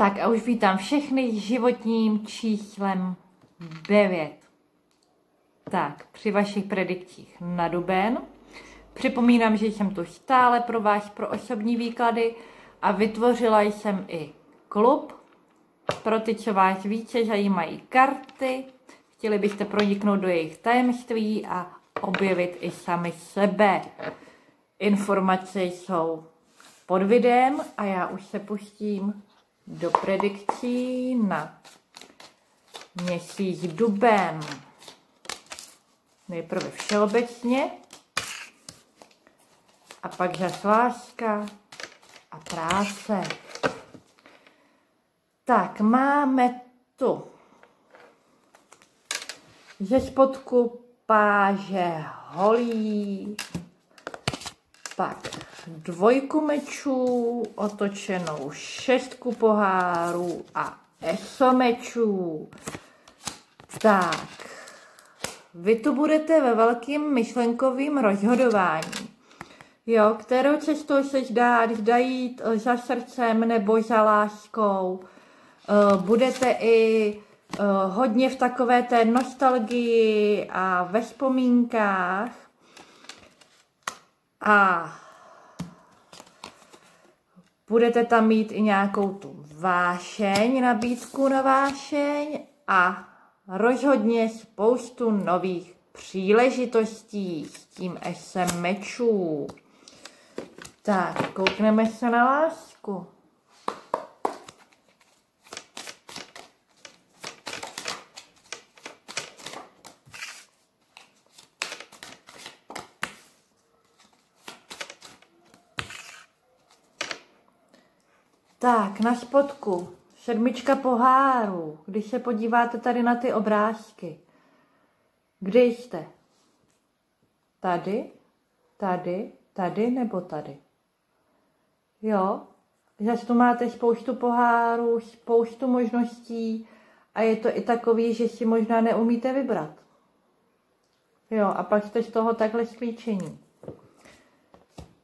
Tak a už vítám všechny životním číslem 9. Tak, při vašich predikcích na duben. Připomínám, že jsem tu stále pro vás pro osobní výklady a vytvořila jsem i klub pro ty, co vás více zajímají karty. Chtěli byste proniknout do jejich tajemství a objevit i sami sebe. Informace jsou pod videem a já už se pustím do predikcí na měsíc duben. Nejprve všeobecně a pak zas láska a práce. Tak, máme tu ze spodku páže holí, pak dvojku mečů, otočenou šestku pohárů a eso mečů. Tak, vy tu budete ve velkým myšlenkovým rozhodování. Jo, kterou cestou se dá, dá jít za srdcem nebo za láskou. Eh, budete i eh, hodně v takové té nostalgii a ve vzpomínkách. A budete tam mít i nějakou tu vášeň, nabídku na vášeň a rozhodně spoustu nových příležitostí s tím SM mečů. Tak, koukneme se na lásku. Tak, na spodku. Sedmička pohárů. Když se podíváte tady na ty obrázky. Kde jste? Tady, tady, tady nebo tady? Jo, zase tu máte spoustu pohárů, spoustu možností a je to i takový, že si možná neumíte vybrat. Jo, a pak jste z toho takhle sklíčení.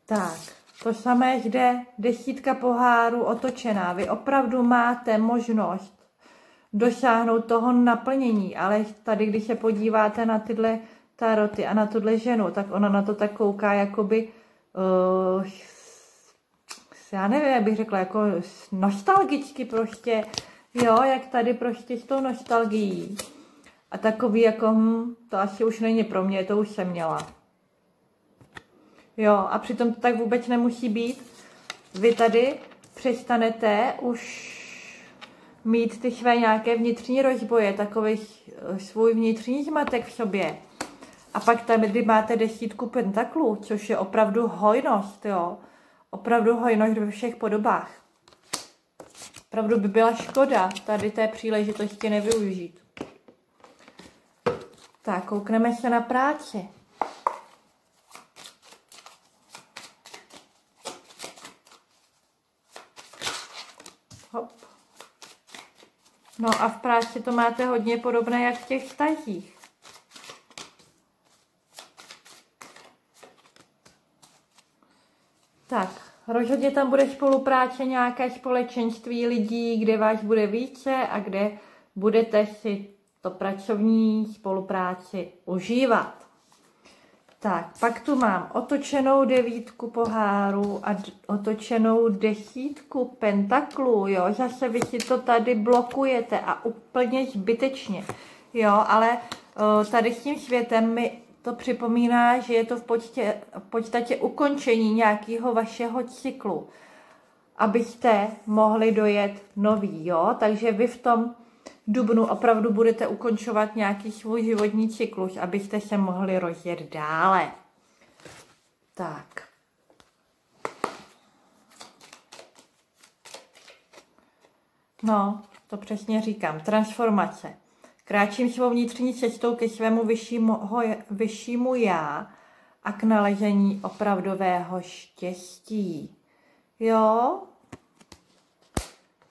Tak, to samé jde desítka pohárů otočená. Vy opravdu máte možnost dosáhnout toho naplnění, ale tady, když se podíváte na tyhle taroty a na tuhle ženu, tak ona na to tak kouká jakoby uh, já nevím, jak bych řekla, jako nostalgicky prostě, jo, jak tady prostě s tou nostalgií. A takový jako, hm, to asi už není pro mě, to už jsem měla. Jo, a přitom to tak vůbec nemusí být. Vy tady přestanete už mít ty své nějaké vnitřní rozboje, takový eh, svůj vnitřní zmatek v sobě. A pak tady máte desítku pentaklů, což je opravdu hojnost, jo opravdu hojnost ve všech podobách. Opravdu by byla škoda tady té příležitosti nevyužít. Tak, koukneme se na práci. Hop. No a v práci to máte hodně podobné jak v těch vztazích. Tak, rozhodně tam bude spolupráce, nějaké společenství lidí, kde vás bude více a kde budete si to pracovní spolupráci užívat. Tak, pak tu mám otočenou devítku poháru a otočenou desítku pentaklů, jo, zase vy si to tady blokujete a úplně zbytečně, jo, ale uh, tady s tím světem my to připomíná, že je to v podstatě, v podstatě ukončení nějakého vašeho cyklu, abyste mohli dojet nový, jo? Takže vy v tom dubnu opravdu budete ukončovat nějaký svůj životní cyklus, abyste se mohli rozjet dále. Tak. No, to přesně říkám. Transformace. Kráčím svou vnitřní cestou ke svému vyššímu, vyššímu já a k nalezení opravdového štěstí. Jo?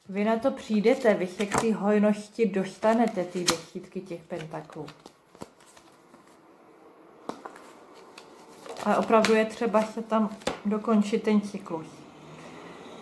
Vy na to přijdete, vy se k té hojnosti dostanete, ty desítky těch pentaklů. Ale opravdu je třeba se tam dokončit ten cyklus.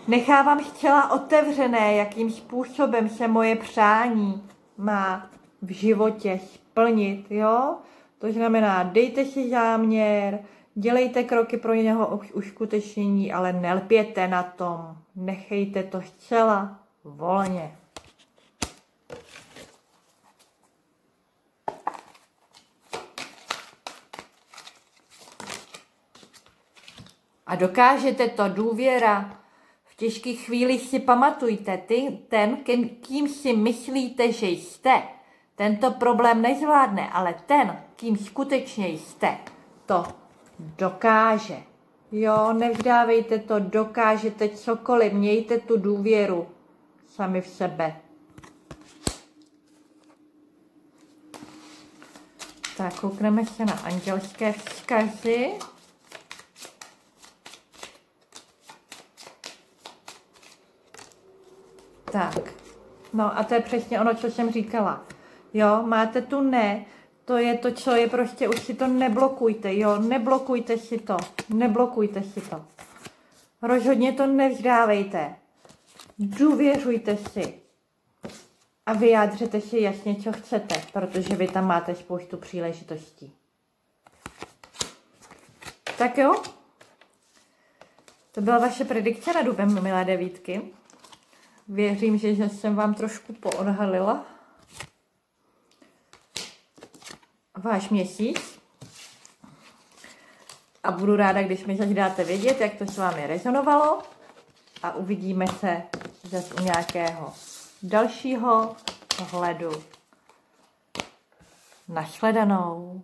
Nechávám chtěla otevřené, jakým způsobem se moje přání má v životě splnit, jo? To znamená, dejte si záměr, dělejte kroky pro něho uskutečnění, ale nelpěte na tom. Nechejte to zcela volně. A dokážete to důvěra. V těžkých chvílích si pamatujte, ty, ten, kým si myslíte, že jste, tento problém nezvládne, ale ten, kým skutečně jste, to dokáže. Jo, nevzdávejte to, dokážete cokoliv, mějte tu důvěru sami v sebe. Tak, koukneme se na andělské vzkazy. Tak, no a to je přesně ono, co jsem říkala. Jo, máte tu ne, to je to, co je prostě, už si to neblokujte, jo, neblokujte si to, neblokujte si to. Rozhodně to nevzdávejte. Důvěřujte si a vyjádřete si jasně, co chcete, protože vy tam máte spoustu příležitostí. Tak jo, to byla vaše predikce na dubem, milé devítky. Věřím, že, že jsem vám trošku poodhalila váš měsíc. A budu ráda, když mi zase dáte vědět, jak to s vámi rezonovalo. A uvidíme se zase u nějakého dalšího ohledu. Našledanou.